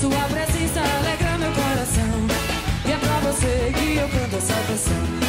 Sua presença alegra meu coração. E é pra você que eu canto essa canção.